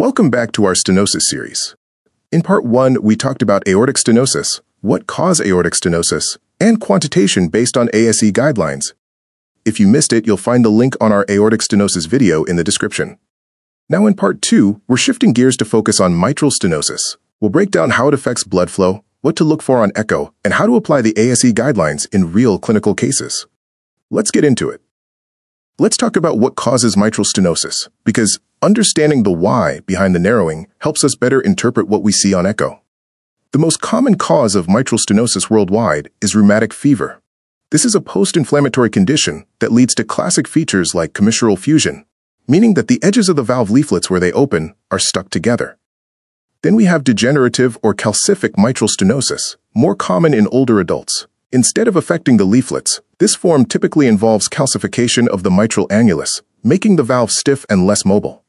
Welcome back to our stenosis series. In part 1, we talked about aortic stenosis, what cause aortic stenosis, and quantitation based on ASE guidelines. If you missed it, you'll find the link on our aortic stenosis video in the description. Now in part 2, we're shifting gears to focus on mitral stenosis. We'll break down how it affects blood flow, what to look for on echo, and how to apply the ASE guidelines in real clinical cases. Let's get into it. Let's talk about what causes mitral stenosis, because understanding the why behind the narrowing helps us better interpret what we see on echo. The most common cause of mitral stenosis worldwide is rheumatic fever. This is a post-inflammatory condition that leads to classic features like commissural fusion, meaning that the edges of the valve leaflets where they open are stuck together. Then we have degenerative or calcific mitral stenosis, more common in older adults. Instead of affecting the leaflets, this form typically involves calcification of the mitral annulus, making the valve stiff and less mobile.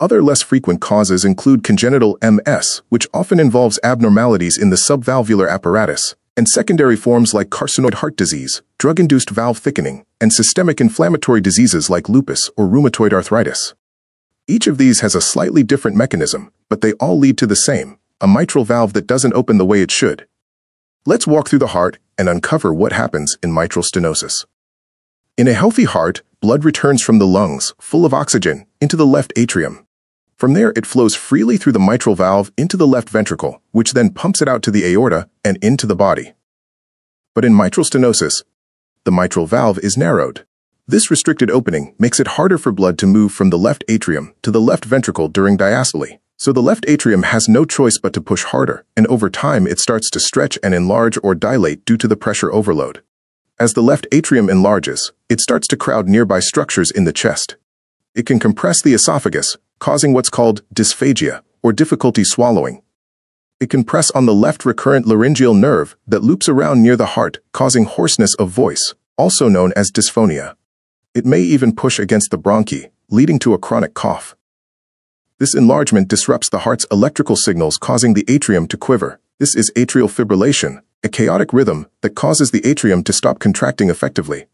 Other less frequent causes include congenital MS, which often involves abnormalities in the subvalvular apparatus, and secondary forms like carcinoid heart disease, drug-induced valve thickening, and systemic inflammatory diseases like lupus or rheumatoid arthritis. Each of these has a slightly different mechanism, but they all lead to the same, a mitral valve that doesn't open the way it should. Let's walk through the heart and uncover what happens in mitral stenosis. In a healthy heart, blood returns from the lungs, full of oxygen, into the left atrium. From there, it flows freely through the mitral valve into the left ventricle, which then pumps it out to the aorta and into the body. But in mitral stenosis, the mitral valve is narrowed. This restricted opening makes it harder for blood to move from the left atrium to the left ventricle during diastole. So the left atrium has no choice but to push harder, and over time it starts to stretch and enlarge or dilate due to the pressure overload. As the left atrium enlarges, it starts to crowd nearby structures in the chest. It can compress the esophagus, causing what's called dysphagia, or difficulty swallowing. It can press on the left recurrent laryngeal nerve that loops around near the heart, causing hoarseness of voice, also known as dysphonia. It may even push against the bronchi, leading to a chronic cough. This enlargement disrupts the heart's electrical signals causing the atrium to quiver. This is atrial fibrillation, a chaotic rhythm that causes the atrium to stop contracting effectively.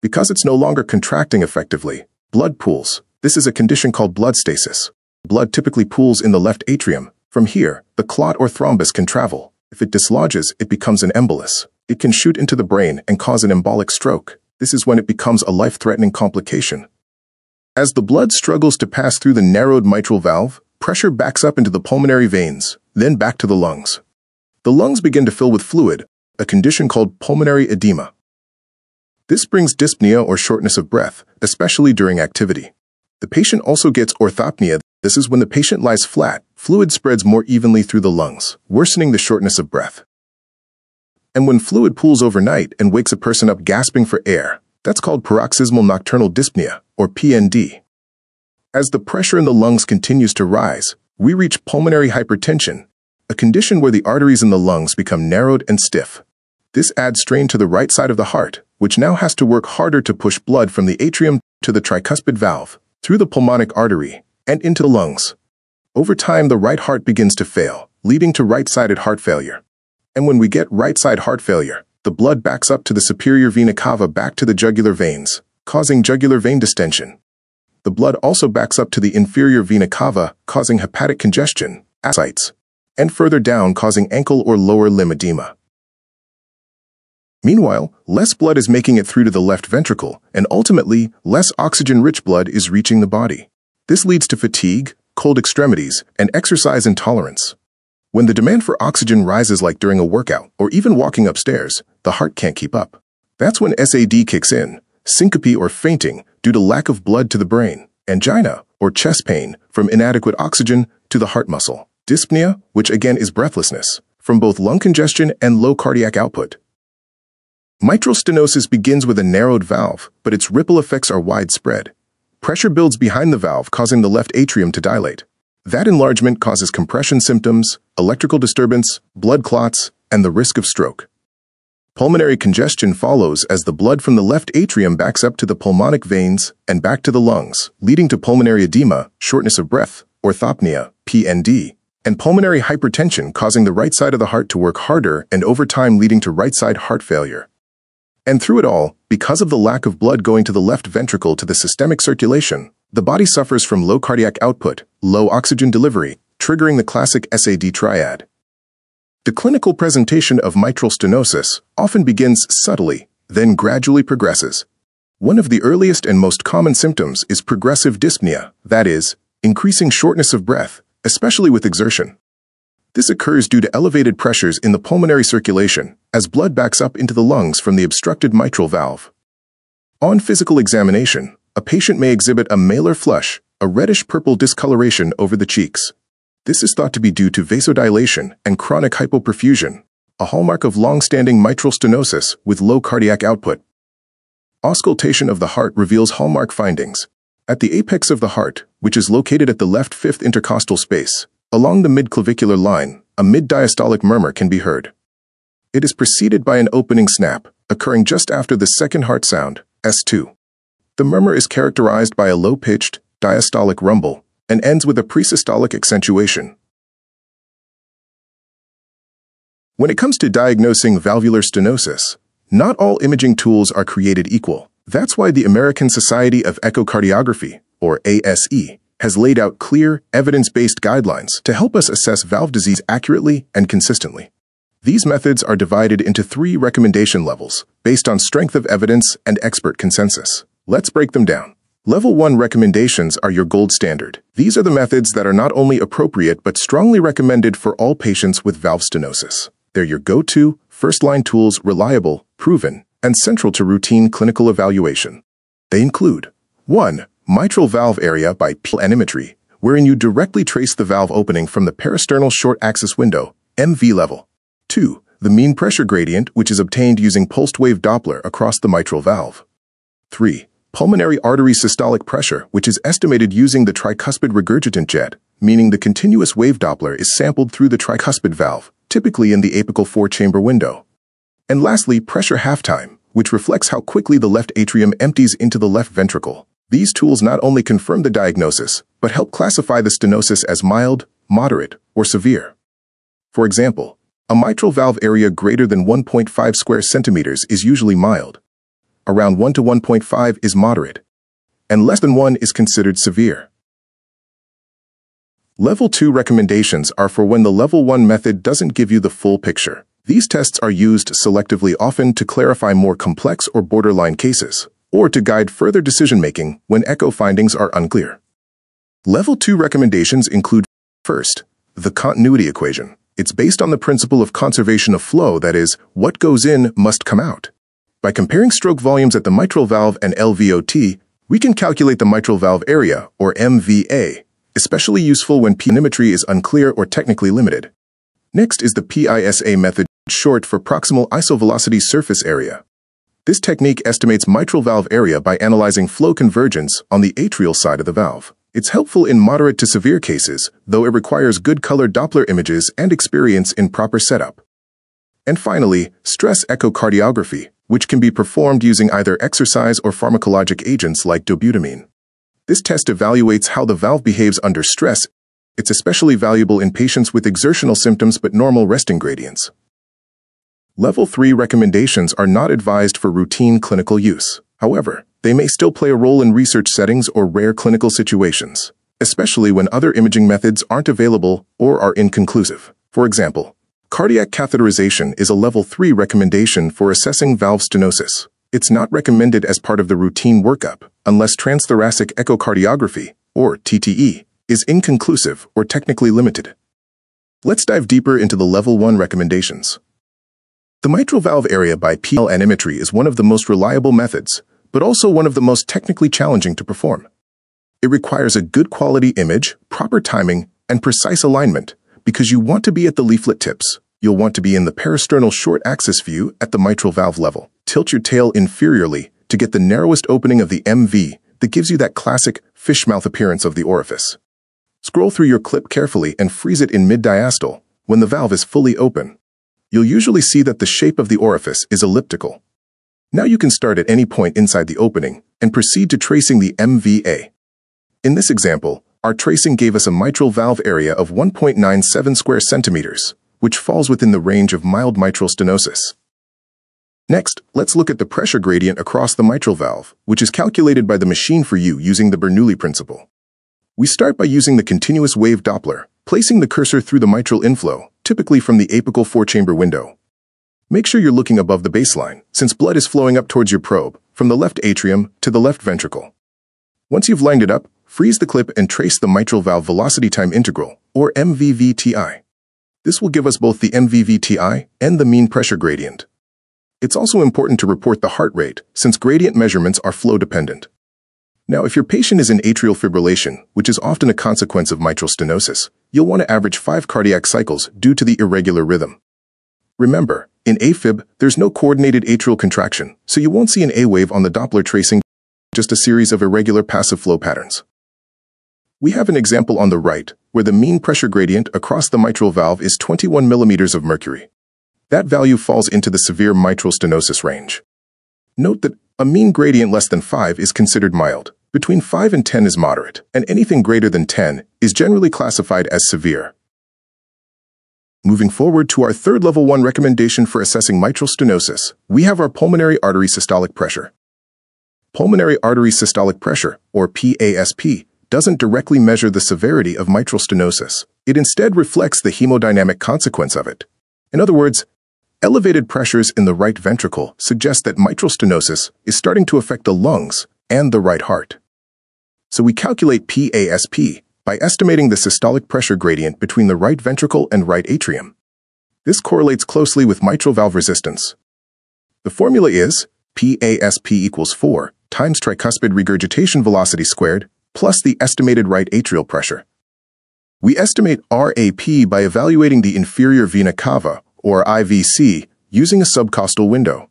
Because it's no longer contracting effectively, blood pools. This is a condition called blood stasis. Blood typically pools in the left atrium. From here, the clot or thrombus can travel. If it dislodges, it becomes an embolus. It can shoot into the brain and cause an embolic stroke. This is when it becomes a life-threatening complication. As the blood struggles to pass through the narrowed mitral valve, pressure backs up into the pulmonary veins, then back to the lungs. The lungs begin to fill with fluid, a condition called pulmonary edema. This brings dyspnea or shortness of breath, especially during activity. The patient also gets orthopnea. This is when the patient lies flat, fluid spreads more evenly through the lungs, worsening the shortness of breath. And when fluid pools overnight and wakes a person up gasping for air, that's called paroxysmal nocturnal dyspnea, or PND. As the pressure in the lungs continues to rise, we reach pulmonary hypertension, a condition where the arteries in the lungs become narrowed and stiff. This adds strain to the right side of the heart, which now has to work harder to push blood from the atrium to the tricuspid valve, through the pulmonic artery, and into the lungs. Over time, the right heart begins to fail, leading to right-sided heart failure. And when we get right-side heart failure, the blood backs up to the superior vena cava back to the jugular veins, causing jugular vein distension. The blood also backs up to the inferior vena cava, causing hepatic congestion, ascites, and further down causing ankle or lower limb edema. Meanwhile, less blood is making it through to the left ventricle, and ultimately, less oxygen-rich blood is reaching the body. This leads to fatigue, cold extremities, and exercise intolerance. When the demand for oxygen rises like during a workout or even walking upstairs, the heart can't keep up. That's when SAD kicks in, syncope or fainting due to lack of blood to the brain, angina or chest pain from inadequate oxygen to the heart muscle, dyspnea, which again is breathlessness, from both lung congestion and low cardiac output. Mitral stenosis begins with a narrowed valve, but its ripple effects are widespread. Pressure builds behind the valve, causing the left atrium to dilate. That enlargement causes compression symptoms, electrical disturbance, blood clots, and the risk of stroke. Pulmonary congestion follows as the blood from the left atrium backs up to the pulmonic veins and back to the lungs, leading to pulmonary edema, shortness of breath, orthopnea, PND, and pulmonary hypertension causing the right side of the heart to work harder and over time leading to right side heart failure. And through it all, because of the lack of blood going to the left ventricle to the systemic circulation, The body suffers from low cardiac output, low oxygen delivery, triggering the classic SAD triad. The clinical presentation of mitral stenosis often begins subtly, then gradually progresses. One of the earliest and most common symptoms is progressive dyspnea, that is, increasing shortness of breath, especially with exertion. This occurs due to elevated pressures in the pulmonary circulation as blood backs up into the lungs from the obstructed mitral valve. On physical examination, a patient may exhibit a malar flush, a reddish-purple discoloration over the cheeks. This is thought to be due to vasodilation and chronic hypoperfusion, a hallmark of long-standing mitral stenosis with low cardiac output. Auscultation of the heart reveals hallmark findings. At the apex of the heart, which is located at the left fifth intercostal space, along the midclavicular line, a mid-diastolic murmur can be heard. It is preceded by an opening snap, occurring just after the second heart sound, S2. The murmur is characterized by a low-pitched, diastolic rumble and ends with a presystolic accentuation. When it comes to diagnosing valvular stenosis, not all imaging tools are created equal. That's why the American Society of Echocardiography, or ASE, has laid out clear, evidence-based guidelines to help us assess valve disease accurately and consistently. These methods are divided into three recommendation levels, based on strength of evidence and expert consensus. Let's break them down. Level 1 recommendations are your gold standard. These are the methods that are not only appropriate but strongly recommended for all patients with valve stenosis. They're your go-to, first-line tools reliable, proven, and central to routine clinical evaluation. They include 1. Mitral valve area by planimetry, wherein you directly trace the valve opening from the parasternal short axis window, MV level. 2. The mean pressure gradient, which is obtained using pulsed wave Doppler across the mitral valve. 3 pulmonary artery systolic pressure, which is estimated using the tricuspid regurgitant jet, meaning the continuous wave Doppler is sampled through the tricuspid valve, typically in the apical four-chamber window. And lastly, pressure half-time, which reflects how quickly the left atrium empties into the left ventricle. These tools not only confirm the diagnosis, but help classify the stenosis as mild, moderate, or severe. For example, a mitral valve area greater than 1.5 square centimeters is usually mild, around 1 to 1.5 is moderate, and less than 1 is considered severe. Level 2 recommendations are for when the Level 1 method doesn't give you the full picture. These tests are used selectively often to clarify more complex or borderline cases, or to guide further decision-making when echo findings are unclear. Level 2 recommendations include, first, the continuity equation. It's based on the principle of conservation of flow, that is, what goes in must come out. By comparing stroke volumes at the mitral valve and LVOT, we can calculate the mitral valve area, or MVA, especially useful when planimetry is unclear or technically limited. Next is the PISA method, short for proximal isovelocity surface area. This technique estimates mitral valve area by analyzing flow convergence on the atrial side of the valve. It's helpful in moderate to severe cases, though it requires good color Doppler images and experience in proper setup. And finally, stress echocardiography, which can be performed using either exercise or pharmacologic agents like dobutamine. This test evaluates how the valve behaves under stress. It's especially valuable in patients with exertional symptoms but normal resting gradients. Level 3 recommendations are not advised for routine clinical use. However, they may still play a role in research settings or rare clinical situations, especially when other imaging methods aren't available or are inconclusive. For example, Cardiac catheterization is a level 3 recommendation for assessing valve stenosis. It's not recommended as part of the routine workup unless transthoracic echocardiography, or TTE, is inconclusive or technically limited. Let's dive deeper into the level 1 recommendations. The mitral valve area by planimetry is one of the most reliable methods, but also one of the most technically challenging to perform. It requires a good quality image, proper timing, and precise alignment because you want to be at the leaflet tips. You'll want to be in the parasternal short axis view at the mitral valve level. Tilt your tail inferiorly to get the narrowest opening of the MV that gives you that classic fish mouth appearance of the orifice. Scroll through your clip carefully and freeze it in mid-diastole when the valve is fully open. You'll usually see that the shape of the orifice is elliptical. Now you can start at any point inside the opening and proceed to tracing the MVA. In this example, our tracing gave us a mitral valve area of 1.97 square centimeters, which falls within the range of mild mitral stenosis. Next, let's look at the pressure gradient across the mitral valve, which is calculated by the machine for you using the Bernoulli principle. We start by using the continuous wave Doppler, placing the cursor through the mitral inflow, typically from the apical four-chamber window. Make sure you're looking above the baseline, since blood is flowing up towards your probe, from the left atrium to the left ventricle. Once you've lined it up, freeze the clip and trace the mitral valve velocity time integral, or MVVTI. This will give us both the MVVTI and the mean pressure gradient. It's also important to report the heart rate, since gradient measurements are flow-dependent. Now, if your patient is in atrial fibrillation, which is often a consequence of mitral stenosis, you'll want to average 5 cardiac cycles due to the irregular rhythm. Remember, in AFib, there's no coordinated atrial contraction, so you won't see an A wave on the Doppler tracing, just a series of irregular passive flow patterns. We have an example on the right, where the mean pressure gradient across the mitral valve is 21 millimeters of mercury. That value falls into the severe mitral stenosis range. Note that a mean gradient less than 5 is considered mild, between 5 and 10 is moderate, and anything greater than 10 is generally classified as severe. Moving forward to our third level 1 recommendation for assessing mitral stenosis, we have our pulmonary artery systolic pressure. Pulmonary artery systolic pressure, or PASP, doesn't directly measure the severity of mitral stenosis. It instead reflects the hemodynamic consequence of it. In other words, elevated pressures in the right ventricle suggest that mitral stenosis is starting to affect the lungs and the right heart. So we calculate PASP by estimating the systolic pressure gradient between the right ventricle and right atrium. This correlates closely with mitral valve resistance. The formula is PASP equals 4 times tricuspid regurgitation velocity squared plus the estimated right atrial pressure. We estimate RAP by evaluating the inferior vena cava, or IVC, using a subcostal window.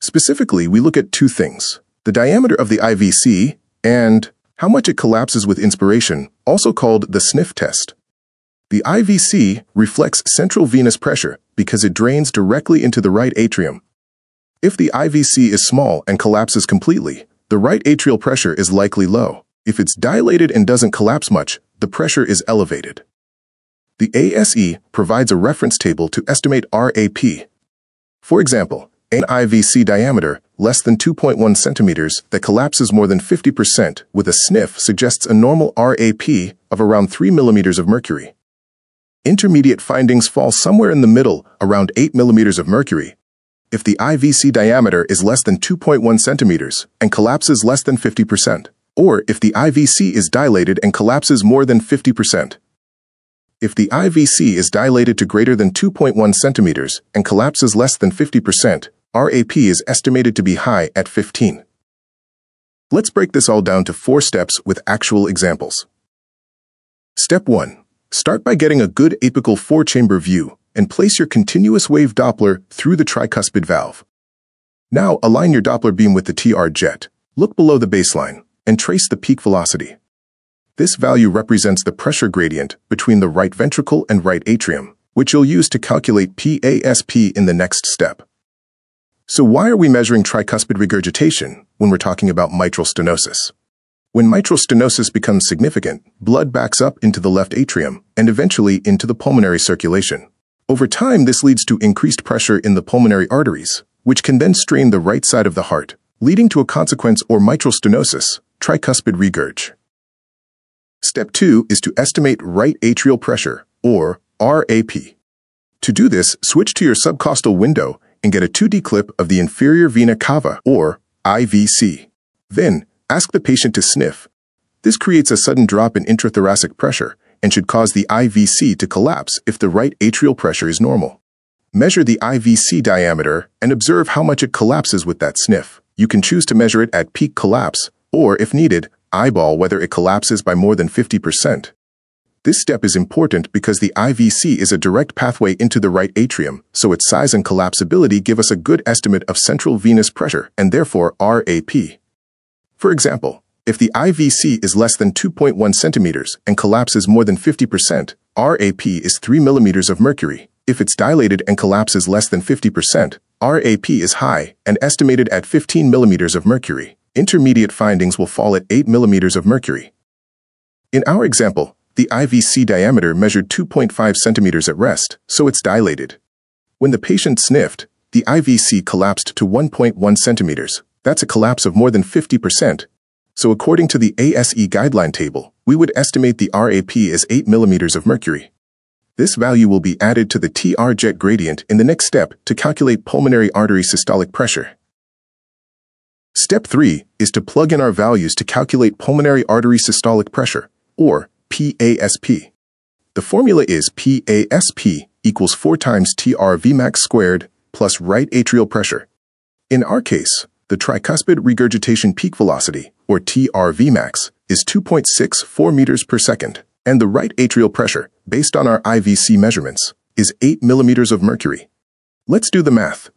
Specifically, we look at two things, the diameter of the IVC and how much it collapses with inspiration, also called the sniff test. The IVC reflects central venous pressure because it drains directly into the right atrium. If the IVC is small and collapses completely, the right atrial pressure is likely low. If it's dilated and doesn't collapse much, the pressure is elevated. The ASE provides a reference table to estimate RAP. For example, an IVC diameter less than 2.1 centimeters that collapses more than 50% with a sniff suggests a normal RAP of around 3 millimeters of mercury. Intermediate findings fall somewhere in the middle, around 8 millimeters of mercury. If the IVC diameter is less than 2.1 centimeters and collapses less than 50%, or if the IVC is dilated and collapses more than 50%. If the IVC is dilated to greater than 2.1 centimeters and collapses less than 50%, RAP is estimated to be high at 15. Let's break this all down to four steps with actual examples. Step 1. Start by getting a good apical four-chamber view and place your continuous wave Doppler through the tricuspid valve. Now align your Doppler beam with the TR jet, look below the baseline, and trace the peak velocity. This value represents the pressure gradient between the right ventricle and right atrium, which you'll use to calculate PASP in the next step. So why are we measuring tricuspid regurgitation when we're talking about mitral stenosis? When mitral stenosis becomes significant, blood backs up into the left atrium and eventually into the pulmonary circulation. Over time, this leads to increased pressure in the pulmonary arteries, which can then strain the right side of the heart, leading to a consequence or mitral stenosis, tricuspid regurg. Step 2 is to estimate right atrial pressure, or RAP. To do this, switch to your subcostal window and get a 2D clip of the inferior vena cava, or IVC. Then, ask the patient to sniff. This creates a sudden drop in intrathoracic pressure and should cause the IVC to collapse if the right atrial pressure is normal. Measure the IVC diameter and observe how much it collapses with that sniff. You can choose to measure it at peak collapse, or if needed, eyeball whether it collapses by more than 50%. This step is important because the IVC is a direct pathway into the right atrium, so its size and collapsibility give us a good estimate of central venous pressure and therefore RAP. For example, if the IVC is less than 2.1 centimeters and collapses more than 50%, RAP is 3 millimeters of mercury. If it's dilated and collapses less than 50%, RAP is high and estimated at 15 millimeters of mercury. Intermediate findings will fall at 8 millimeters of mercury. In our example, the IVC diameter measured 2.5 centimeters at rest, so it's dilated. When the patient sniffed, the IVC collapsed to 1.1 centimeters. That's a collapse of more than 50%. So according to the ASE guideline table, we would estimate the RAP as 8 millimeters of mercury. This value will be added to the TR jet gradient in the next step to calculate pulmonary artery systolic pressure. Step 3 is to plug in our values to calculate pulmonary artery systolic pressure, or PASP. The formula is PASP equals 4 times TR Vmax squared plus right atrial pressure. In our case, the tricuspid regurgitation peak velocity, or TR Vmax, is 2.64 meters per second and the right atrial pressure, based on our IVC measurements, is 8 millimeters of mercury. Let's do the math.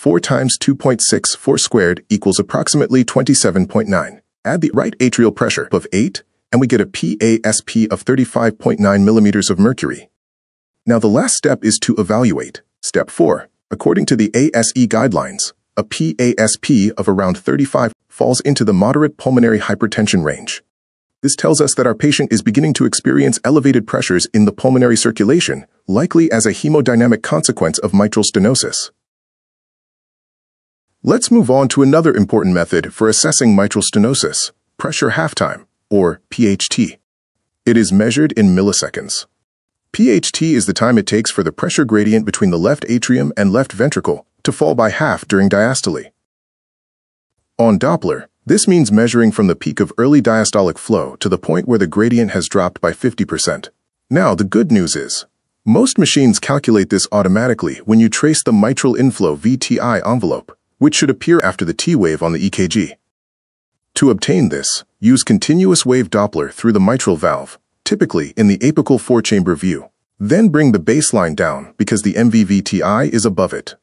4 times 2.64 squared equals approximately 27.9. Add the right atrial pressure of 8, and we get a PASP of 35.9 millimeters of mercury. Now the last step is to evaluate. Step 4. According to the ASE guidelines, a PASP of around 35 falls into the moderate pulmonary hypertension range. This tells us that our patient is beginning to experience elevated pressures in the pulmonary circulation, likely as a hemodynamic consequence of mitral stenosis. Let's move on to another important method for assessing mitral stenosis, pressure half-time, or PHT. It is measured in milliseconds. PHT is the time it takes for the pressure gradient between the left atrium and left ventricle to fall by half during diastole. On Doppler, this means measuring from the peak of early diastolic flow to the point where the gradient has dropped by 50%. Now, the good news is, most machines calculate this automatically when you trace the mitral inflow VTI envelope, which should appear after the T wave on the EKG. To obtain this, use continuous wave Doppler through the mitral valve, typically in the apical four-chamber view. Then bring the baseline down because the MVVTI is above it.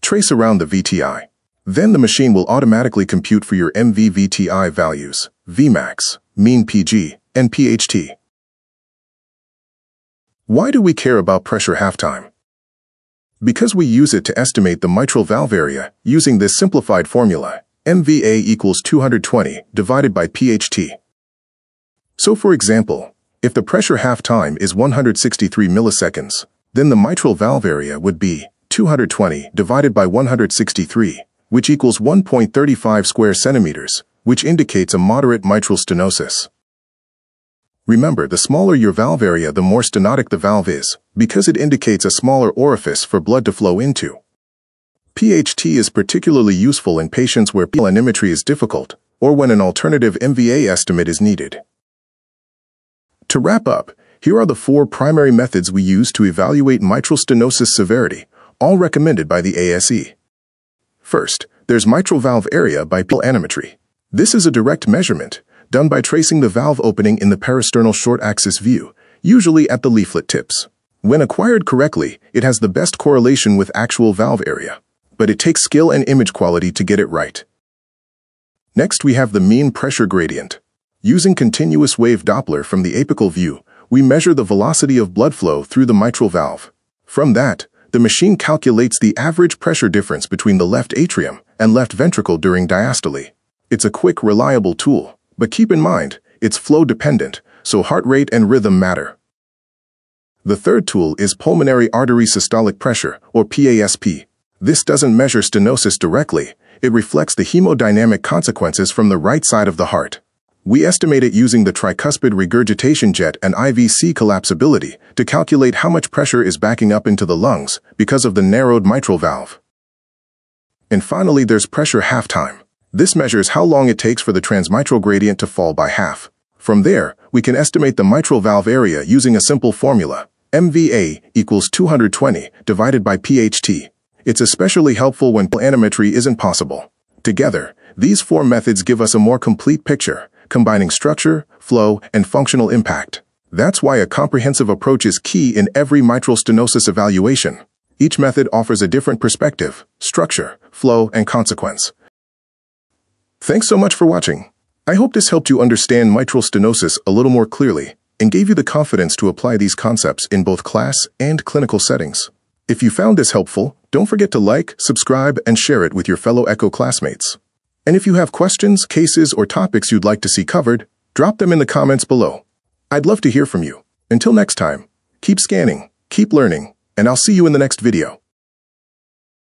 Trace around the VTI. Then the machine will automatically compute for your MVVTI values, Vmax, mean PG, and PHT. Why do we care about pressure half-time? Because we use it to estimate the mitral valve area using this simplified formula, MVA equals 220 divided by PHT. So for example, if the pressure half-time is 163 milliseconds, then the mitral valve area would be 220 divided by 163, which equals 1.35 square centimeters, which indicates a moderate mitral stenosis. Remember, the smaller your valve area, the more stenotic the valve is, because it indicates a smaller orifice for blood to flow into. PHT is particularly useful in patients where planimetry is difficult, or when an alternative MVA estimate is needed. To wrap up, here are the four primary methods we use to evaluate mitral stenosis severity, all recommended by the ASE. First, there's mitral valve area by planimetry. This is a direct measurement, done by tracing the valve opening in the parasternal short axis view, usually at the leaflet tips. When acquired correctly, it has the best correlation with actual valve area, but it takes skill and image quality to get it right. Next, we have the mean pressure gradient. Using continuous wave Doppler from the apical view, we measure the velocity of blood flow through the mitral valve. From that, the machine calculates the average pressure difference between the left atrium and left ventricle during diastole. It's a quick, reliable tool, but keep in mind, it's flow dependent, so heart rate and rhythm matter. The third tool is pulmonary artery systolic pressure, or PASP. This doesn't measure stenosis directly, it reflects the hemodynamic consequences from the right side of the heart. We estimate it using the tricuspid regurgitation jet and IVC collapsibility to calculate how much pressure is backing up into the lungs because of the narrowed mitral valve. And finally, there's pressure half-time. This measures how long it takes for the transmitral gradient to fall by half. From there, we can estimate the mitral valve area using a simple formula. MVA equals 220 divided by PHT. It's especially helpful when planimetry isn't possible. Together, these four methods give us a more complete picture combining structure, flow, and functional impact. That's why a comprehensive approach is key in every mitral stenosis evaluation. Each method offers a different perspective, structure, flow, and consequence. Thanks so much for watching. I hope this helped you understand mitral stenosis a little more clearly and gave you the confidence to apply these concepts in both class and clinical settings. If you found this helpful, don't forget to like, subscribe, and share it with your fellow ECHO classmates. And if you have questions, cases, or topics you'd like to see covered, drop them in the comments below. I'd love to hear from you. Until next time, keep scanning, keep learning, and I'll see you in the next video.